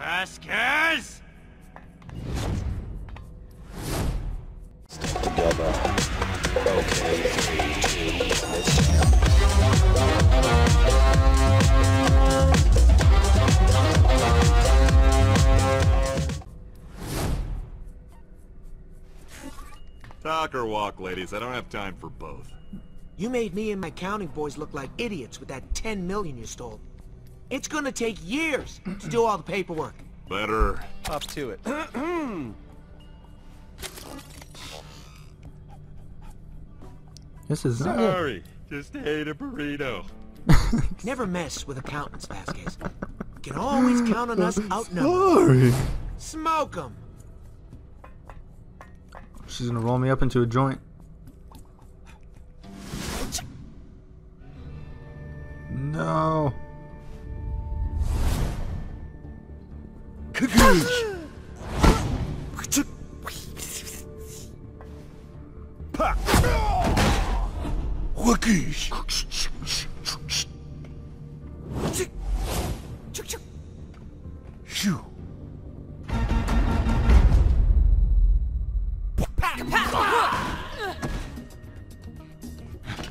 Vasquez! together. Okay, three, two, let's. Talk or walk, ladies. I don't have time for both. You made me and my counting boys look like idiots with that 10 million you stole. It's gonna take years to do all the paperwork. Better. Up to it. This is not it. Sorry. Just ate a burrito. Never mess with accountants, Vasquez. Can always count on us outnumbered. Sorry. Smoke 'em. She's gonna roll me up into a joint. No.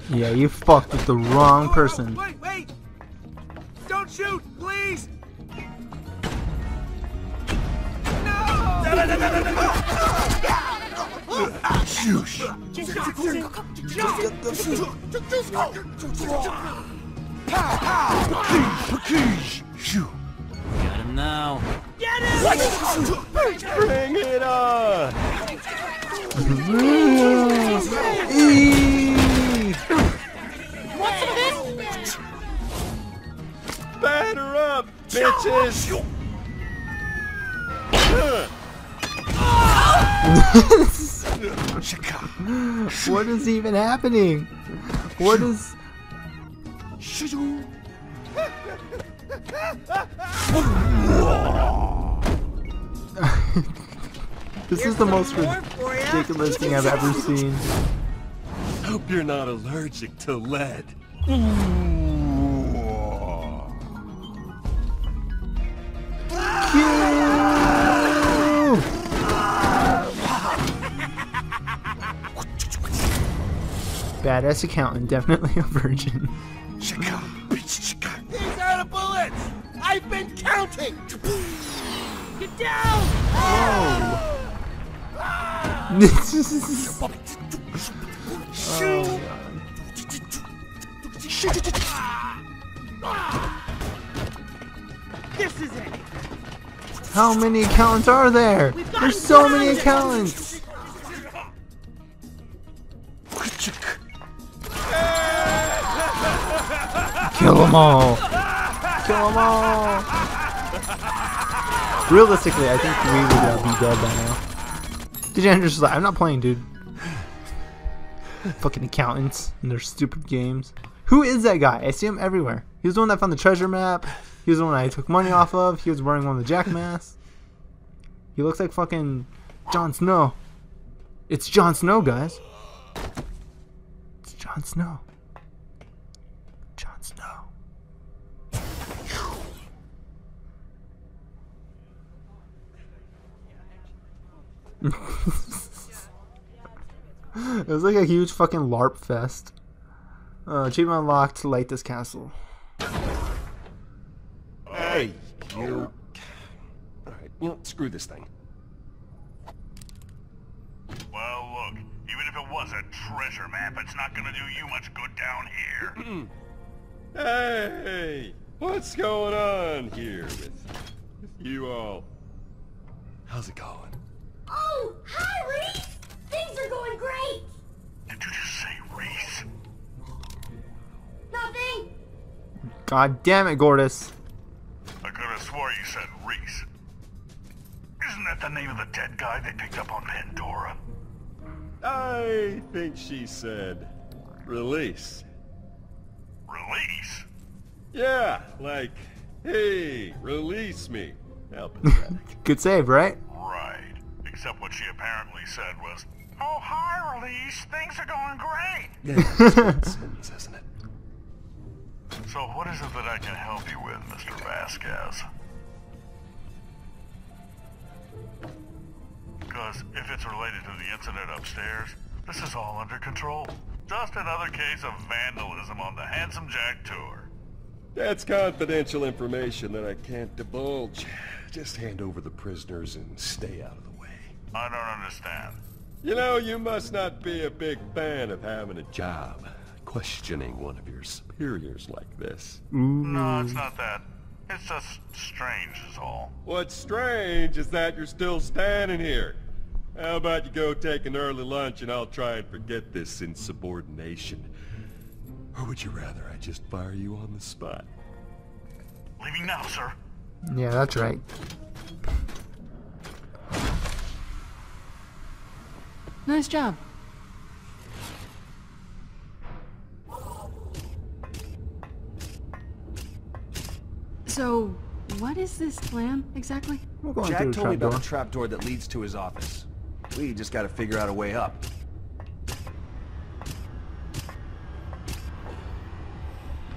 Yeah, you fucked with the wrong person. Got him now. Get him! Bring it on! Eee! Batter up, bitches! What is even happening? What is? this is the most ridiculous thing I've ever seen. Hope you're not allergic to lead. Mm. Badass accountant, definitely a virgin. These are the bullets! I've been counting! Get down! This is it! How many accountants are there? There's so many accountants. Kill them all. Kill them all. Realistically, I think we would uh, be dead by now. Did you just like, I'm not playing, dude. Fucking accountants and their stupid games. Who is that guy? I see him everywhere. He was the one that found the treasure map. He was the one I took money off of. He was wearing one of the Jack masks. He looks like fucking Jon Snow. It's Jon Snow, guys. It's Jon Snow. Jon Snow. It was like a huge fucking LARP fest. Uh, achievement unlocked to light this castle. Hey, you. Alright, you know, screw this thing. Well, look, even if it was a treasure map, it's not gonna do you much good down here. Hey! What's going on here with, with you all? How's it going? Oh, hi, Rhys! Things are going great! Did you just say Rhys? Nothing! God damn it, Gortys. I could have swore you said Rhys. Isn't that the name of the dead guy they picked up on Pandora? I think she said release. Release? Yeah, like, hey, release me. Help. pathetic. Good save, right? Right. Except what she apparently said was, Oh, hi, Release. Things are going great. Yeah, that's isn't it? So what is it that I can help you with, Mr. Vasquez? Because if it's related to the incident upstairs, this is all under control. Just another case of vandalism on the Handsome Jack tour. That's confidential information that I can't divulge. Just hand over the prisoners and stay out of the I don't understand. You know, you must not be a big fan of having a job. Questioning one of your superiors like this. No, it's not that. It's just strange is all. What's strange is that you're still standing here. How about you go take an early lunch and I'll try and forget this insubordination. Or would you rather I just fire you on the spot? Leaving now, sir. Yeah, that's right. Nice job. So, what is this plan exactly? We're going Jack told me about the trapdoor. trapdoor that leads to his office. We just gotta figure out a way up.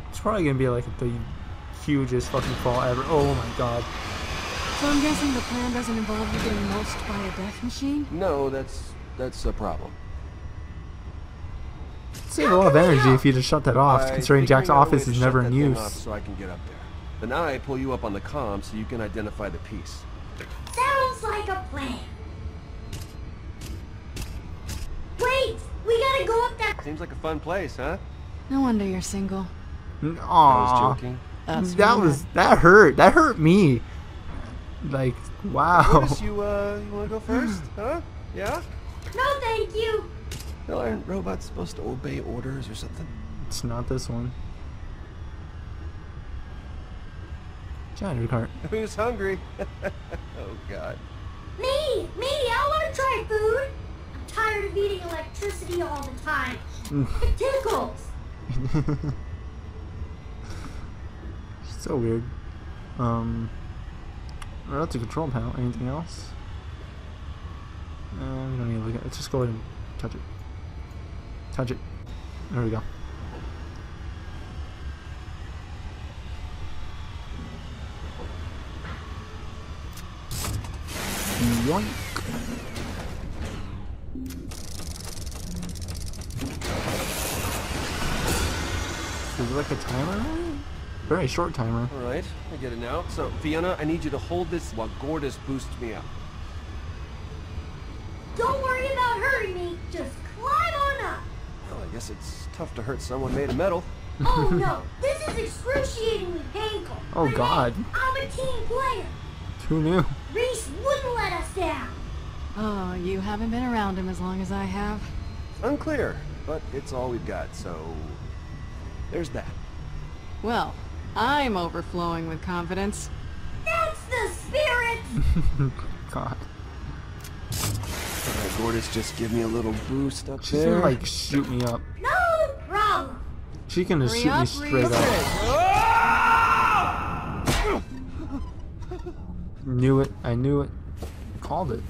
It's probably gonna be like the hugest fucking fall ever. Oh my god. So I'm guessing the plan doesn't involve you getting mulched by a death machine? No, that's that's a problem. Save a lot of energy if you just shut that off, By considering Jack's figuring out a way office is never in use. So I can get up there. Then I pull you up on the comm so you can identify the piece. Sounds like a plan. Wait! We gotta go up that. Seems like a fun place, huh? No wonder you're single. I was joking. That's That right. was that hurt. That hurt me. Like wow. Notice you uh you wanna go first? Huh? Yeah? No, thank you. No, aren't robots supposed to obey orders or something? It's not this one. Janitor cart. Who's hungry? oh god. Me! Me! I wanna try food! I'm tired of eating electricity all the time. it tickles! so weird. Um, well, that's a control panel. Anything else? Uh, look at it. Let's just go ahead and touch it. Touch it. There we go. Yoink. Is it like a timer? Very short timer. Alright, I get it now. So, Fiona, I need you to hold this while Gortys boosts me up. Don't worry about hurting me. Just climb on up. Well, I guess it's tough to hurt someone made of metal. Oh no, this is excruciatingly painful. Oh, But hey, God. I'm a team player. Who knew? Rhys wouldn't let us down. Oh, you haven't been around him as long as I have. Unclear, but it's all we've got, so... There's that. Well, I'm overflowing with confidence. That's the spirit. God. Alright, Gortys, just give me a little boost up She's there. gonna like shoot me up. No problem. She can just Hurry shoot me straight Rhys. up. Knew it. I knew it. Called it.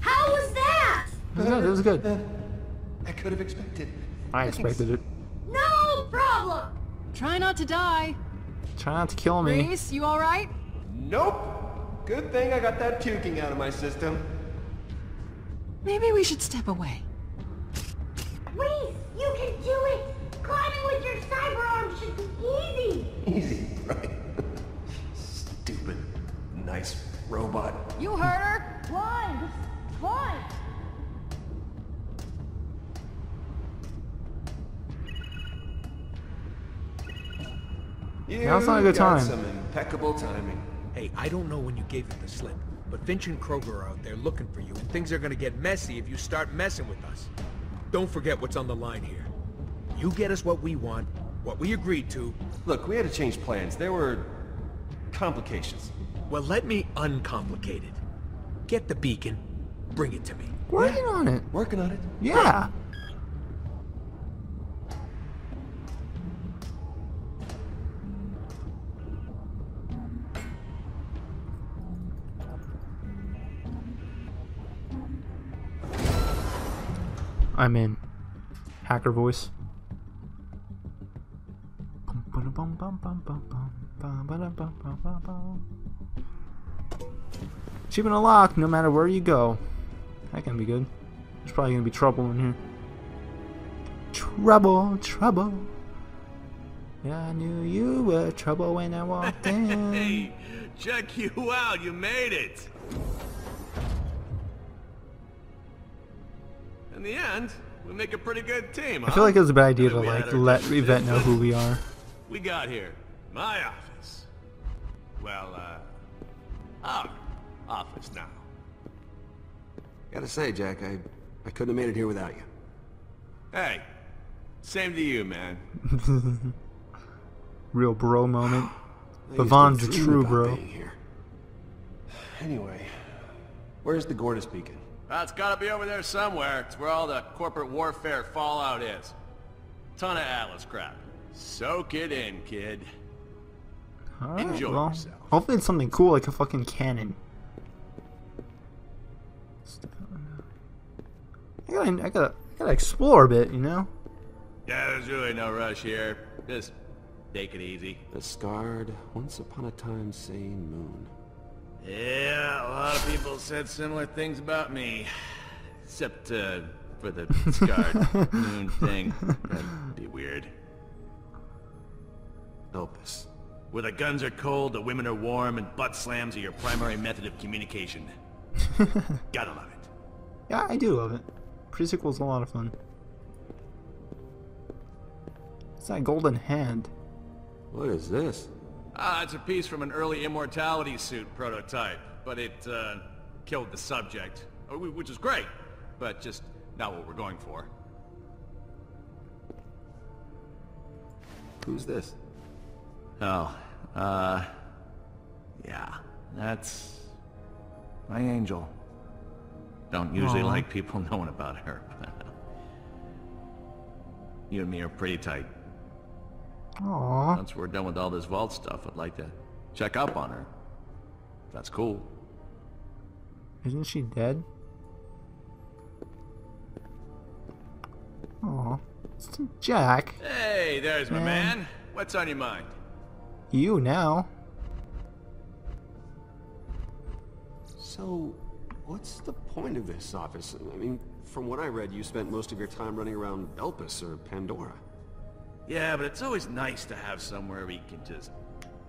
How was that? It was good. It was good. I could have expected. I expected it. No problem. Try not to die. Try not to kill me. Rhys, you alright? Nope! Good thing I got that puking out of my system. Maybe we should step away. Rhys, you can do it. Climbing with your cyber arm should be easy. Easy, right? Stupid, nice robot. You heard her. Climb. Climb. You Now's not a good got time. some impeccable timing. Hey, I don't know when you gave him the slip, but Finch and Kroger are out there looking for you, and things are gonna get messy if you start messing with us. Don't forget what's on the line here. You get us what we want, what we agreed to, Look, we had to change plans. There were complications. well, let me uncomplicate it. Get the beacon, bring it to me. Working on it. Working on it. Yeah. I'm in. Hacker voice. Achievement unlocked no matter where you go. That can be good. There's probably gonna be trouble in here. Trouble, trouble. Yeah, I knew you were trouble when I walked in. Hey, check you out. You made it. In the end, we make a pretty good team, I feel like it was a bad idea to like let differences, Yvette know who we are. We got here. My office. Well, uh... Our office now. Gotta say, Jack, I, I couldn't have made it here without you. Hey, same to you, man. Real bro moment. I used to Vaughn's a true bro. here. Anyway, where's the Gortys beacon? Well, it's gotta be over there somewhere. It's where all the corporate warfare fallout is. Ton of Atlas crap. Soak it in, kid. Alright, Enjoy well, yourself. hopefully it's something cool like a fucking cannon. I gotta, I gotta, I gotta explore a bit, you know? Yeah, there's really no rush here. Just take it easy. The scarred, once upon a time sane moon. Yeah, a lot of people said similar things about me. Except, uh, for the scarred moon thing. That'd be weird. Elpis. Where the guns are cold, the women are warm, and butt slams are your primary method of communication. Gotta love it. Yeah, I do love it. Pre-sequel's a lot of fun. It's that golden hand. What is this? Ah, it's a piece from an early immortality suit prototype, but it, uh, killed the subject. Uh, Which is great, but just not what we're going for. Who's this? Oh, uh... Yeah, that's... my angel. Don't usually Aw. like people knowing about her. you and me are pretty tight. Aww. Once we're done with all this vault stuff, I'd like to check up on her. That's cool. Isn't she dead? Aw. It's Jack. Hey, there's my Man. man. What's on your mind? You now. So, what's the point of this office? I mean, from what I read, you spent most of your time running around Elpis or Pandora. Yeah, but it's always nice to have somewhere where you can just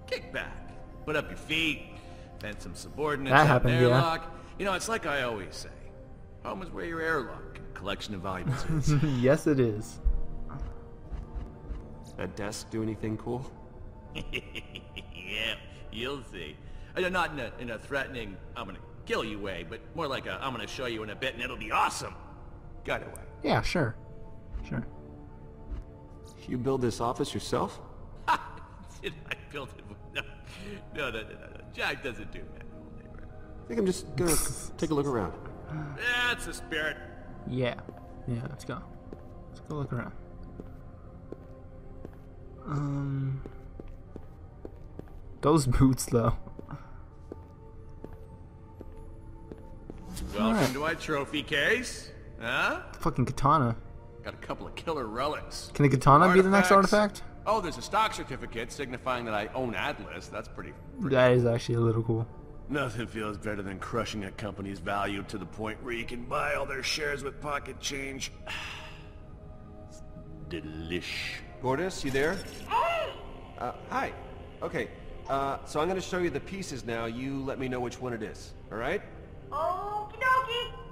kick back, put up your feet, vent some subordinates That out in happened, yeah. airlock. You know, it's like I always say. Home is where your airlock and collection of valuables is. yes, it is. That desk do anything cool? yeah, you'll see. Uh, Not in a, in a threatening, I'm gonna kill you way, but more like a, I'm gonna show you in a bit and it'll be awesome. Got away. Yeah, sure. Sure. You build this office yourself? Did I build it? No, no, no, no, no. no. Jack doesn't do that. I think I'm just gonna take a look around. That's the spirit. Yeah. Yeah, let's go. Let's go look around. Um. Those boots, though. Welcome Alright. to my trophy case. Huh? Fucking katana. Got a couple of killer relics. Can the katana be the next artifact? Oh, there's a stock certificate signifying that I own Atlas. That's pretty... That is actually a little cool. Nothing feels better than crushing a company's value to the point where you can buy all their shares with pocket change. It's Delish. Gortys, you there? Hey! Uh, hi. Okay, uh, so I'm gonna show you the pieces now. You let me know which one it is, alright? Okie dokie.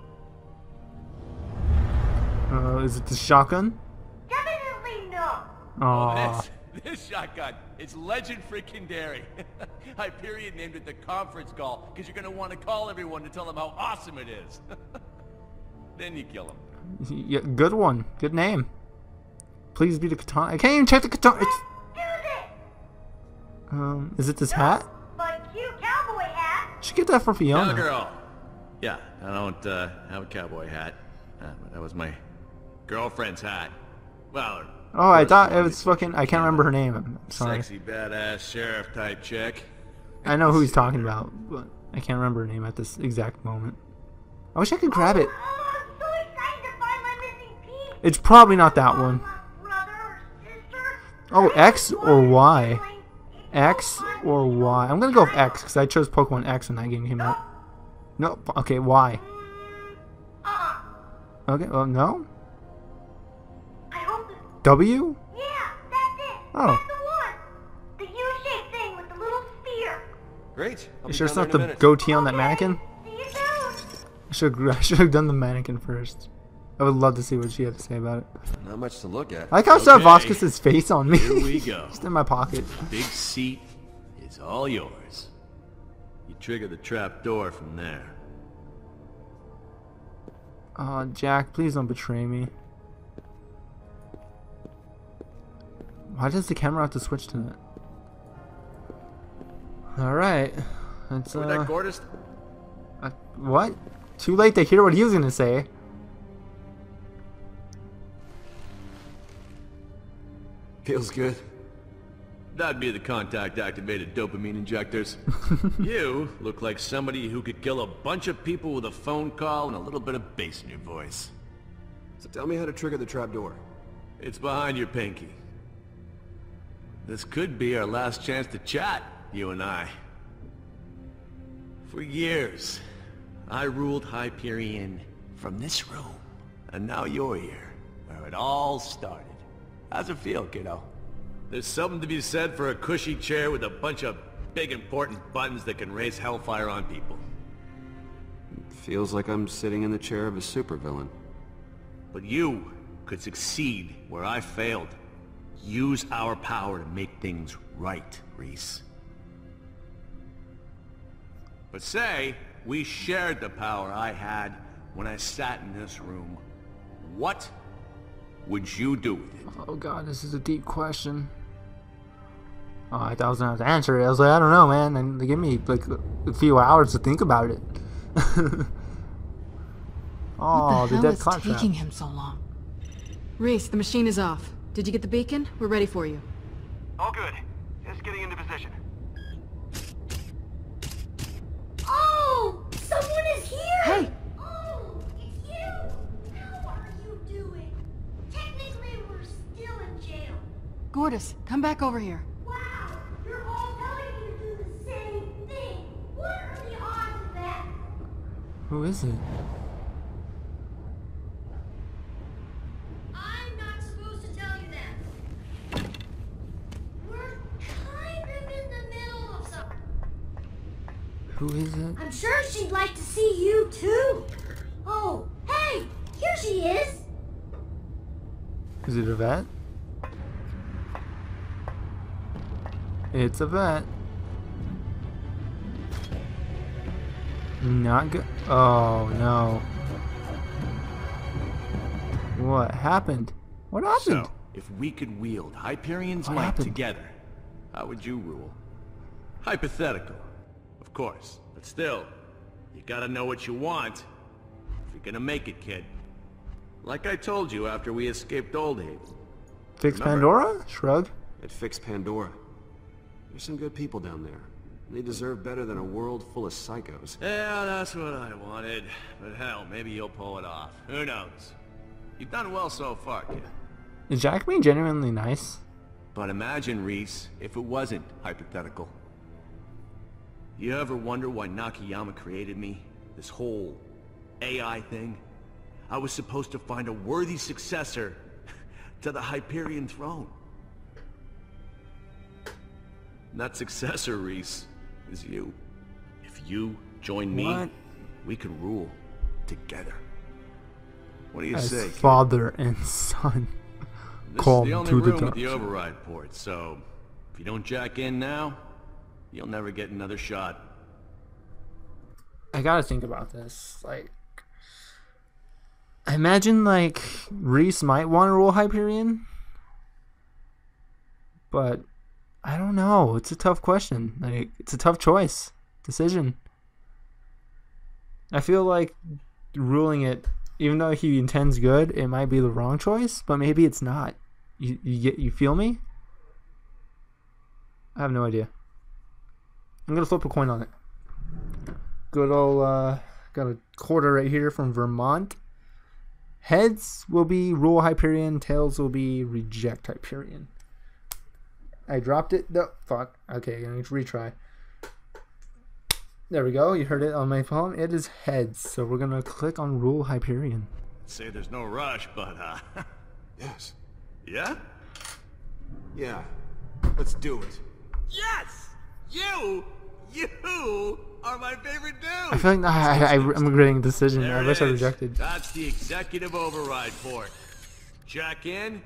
Uh, is it the shotgun? Definitely no. Aww. This, this shotgun, it's legend freaking dairy. Hyperion named it the conference call because you're gonna want to call everyone to tell them how awesome it is. then you kill them. Yeah, good one. Good name. Please be the katana. I can't even check the katana. It's, Do this. um, is it this hat? My cute cowboy hat. Should get that for Fiona. Now, girl. Yeah, I don't uh, have a cowboy hat. Uh, that was my girlfriend's hot. Well, Oh, I thought it was fucking. I can't remember her name. I'm sorry. sexy badass sheriff type chick. I know who he's talking about, but I can't remember her name at this exact moment. I wish I could grab it. I'm so excited to find my missing piece. It's probably not that one. My brother or sister. Oh, X or Y? X or Y? I'm gonna go with X because I chose Pokemon X when that game came out. No, okay, Y. Okay, well, no? I hope that... W? Yeah, that's it. Oh. That's the one. The U-shaped thing with the little sphere. Great. I'll You sure it's not there in a the minute. goatee on that mannequin? See you soon. I should I should have done the mannequin first. I would love to see what she had to say about it. Not much to look at. I like how I still Okay. Vasquez's face on me. Here we go. Just in my pocket. Big seat is all yours. You trigger the trap door from there. Oh, Jack, please don't betray me. Why does the camera have to switch to that? Alright. Let's, With uh, that Gortys? uh, what? Too late to hear what he was gonna say. Feels good. That'd be the contact-activated dopamine injectors. you look like somebody who could kill a bunch of people with a phone call and a little bit of bass in your voice. So tell me how to trigger the trapdoor. It's behind your pinky. This could be our last chance to chat, you and I. For years, I ruled Hyperion from this room. And now you're here, where it all started. How's it feel, kiddo? There's something to be said for a cushy chair with a bunch of big important buttons that can raise hellfire on people. Feels like I'm sitting in the chair of a supervillain. But you could succeed where I failed. Use our power to make things right, Rhys. But say we shared the power I had when I sat in this room. What would you do with it? Oh god, this is a deep question. Oh, I thought I was gonna have to answer it. I was like, I don't know, man. And they give me like a few hours to think about it. oh, what the the hell dead is claptrap. taking him so long? Rhys, the machine is off. Did you get the beacon? We're ready for you. All good. Just getting into position. Oh, someone is here. Hey! Oh, it's you. How are you doing? Technically, we're still in jail. Gortys, come back over here. Wow, you're all telling me to do the same thing. What are the odds of that? Who is it? I'm not supposed to tell you that. We're kind of in the middle of something. Who is it? I'm sure she'd like to see you too. Oh, hey, here she is. Is it a vet? It's a vet. Not good. Oh no. What happened? What happened? So, if we could wield Hyperion's What might happened? together, how would you rule? Hypothetical, of course, but still, you gotta know what you want if you're gonna make it, kid. Like I told you after we escaped Oldhaven. Fix Remember- Pandora? Shrug. It fixed Pandora. There's some good people down there. They deserve better than a world full of psychos. Yeah, that's what I wanted. But hell, maybe you'll pull it off. Who knows? You've done well so far, kid. Is Jack being genuinely nice? But imagine, Rhys, if it wasn't hypothetical. You ever wonder why Nakayama created me? This whole AI thing? I was supposed to find a worthy successor to the Hyperion throne. And That successor, Rhys, is you. If you join me, What? we can rule together. What do you As say? father and son. This Call is the only to the room with the override port, so if you don't jack in now, you'll never get another shot. I gotta think about this. Like, I imagine like Rhys might want to rule Hyperion, but I don't know. It's a tough question. Like, it's a tough choice, decision. I feel like ruling it, even though he intends good, it might be the wrong choice, but maybe it's not. You you get you feel me? I have no idea. I'm gonna flip a coin on it. Good old uh got a quarter right here from Vermont. Heads will be rule Hyperion, tails will be reject Hyperion. I dropped it. No, fuck. Okay, I'm gonna retry. There we go. You heard it on my phone. It is heads. So we're gonna click on rule Hyperion. Say there's no rush, but, uh... Yes. yeah? Yeah. Let's do it. Yes! You! You are my favorite dude! I feel like I, I, I, I'm regretting a decision. There I wish I rejected. That's the executive override port. Jack in,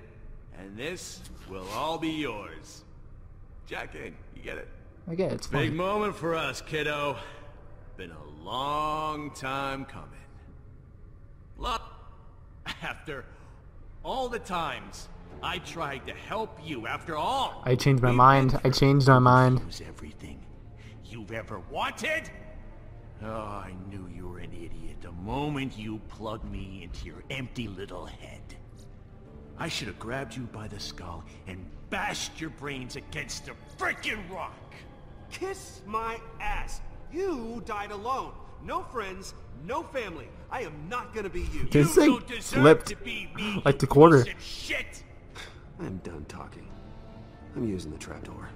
and this will all be yours. Jack in, you get it? I get it. It's Big fine. moment for us, kiddo. Been a long time coming. Look, after all the times I tried to help you, after all I changed my mind. I changed my mind. everything you've ever wanted? Oh, I knew you were an idiot the moment you plugged me into your empty little head. I should have grabbed you by the skull and bashed your brains against a freaking rock. Kiss my ass. You died alone. No friends, no family. I am not gonna be you. This you thing don't deserve flipped to be me, like the you quarter. Shit. I'm done talking. I'm using the trapdoor.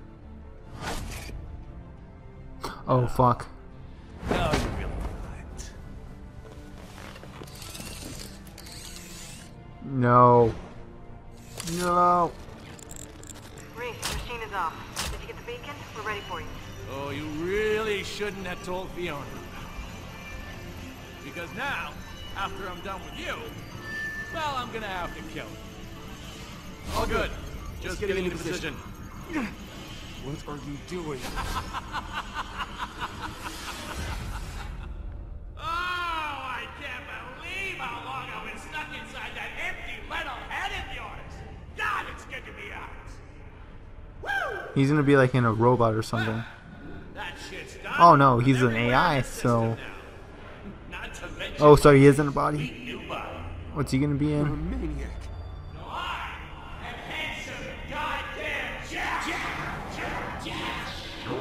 Oh fuck. No, you really not. No. No. Rhys, machine is off. Did you get the beacon? We're ready for you. Oh, you really shouldn't have told Fiona. Because now, after I'm done with you, well, I'm gonna have to kill her. All good. Just getting into position. What are you doing? Oh, I can't believe how long I've been stuck inside that empty metal head of yours. God, it's good to be out. Woo! He's gonna be like in a robot or something. That shit's done. Oh no, he's an AI, in the system so. Not to Oh, so he is in a body? What's he gonna be You're a in?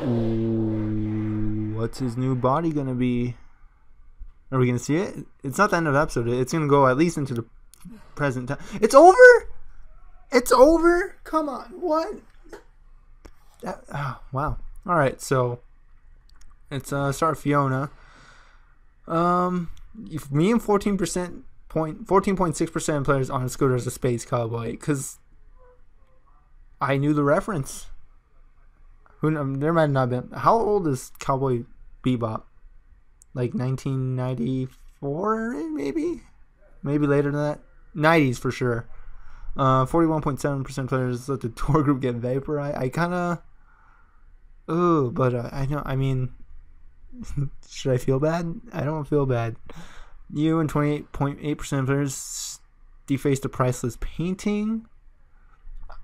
Ooh, what's his new body gonna be? Are we gonna see it? It's not the end of the episode. It's gonna go at least into the present time. It's over. It's over. Come on, what? That, oh, wow. All right, so it's uh start Fiona. Um, if me and fourteen percent point fourteen point six percent players on a Scooter as a space cowboy because I knew the reference. Who there might not have been. How old is Cowboy Bebop? Like 1994, maybe, maybe later than that. 90s for sure. Uh, 41.7% players let the tour group get vaporized. I kind of, oh, but uh, I know. I mean, should I feel bad? I don't feel bad. You and 28.8% of players defaced a priceless painting.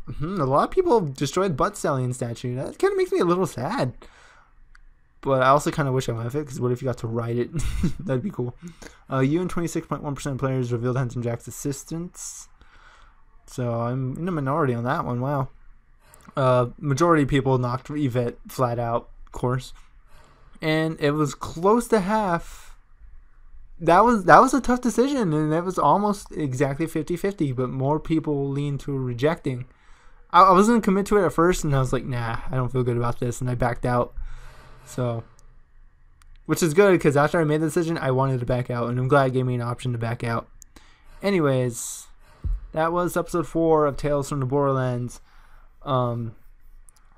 Hmm, a lot of people destroyed butt stallion statue. That kind of makes me a little sad. But I also kind of wish I went with it because what if you got to ride it? That'd be cool. Uh, you and 26.1% of players revealed Handsome Jack's assistance. So I'm in the minority on that one. Wow. Uh, majority of people knocked Yvette flat out, of course. And it was close to half. That was that was a tough decision, and it was almost exactly 50-50, but more people leaned to rejecting. I, I was gonna commit to it at first, and I was like, nah, I don't feel good about this, and I backed out. So, which is good because after I made the decision, I wanted to back out, and I'm glad it gave me an option to back out. Anyways, that was episode four of Tales from the Borderlands. Um,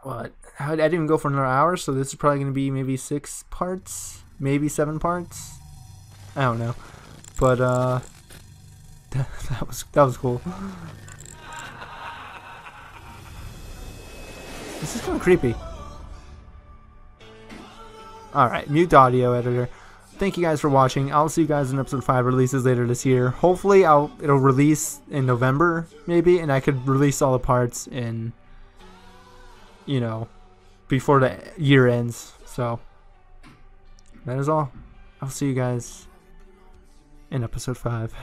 what? I didn't even go for another hour, so this is probably gonna be maybe six parts, maybe seven parts. I don't know, but uh, that, that was that was cool. This is kind of creepy. Alright, mute audio editor. Thank you guys for watching. I'll see you guys in episode 5 releases later this year. Hopefully I'll it'll release in November maybe and I could release all the parts in you know before the year ends. So that is all. I'll see you guys in episode 5.